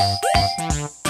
Música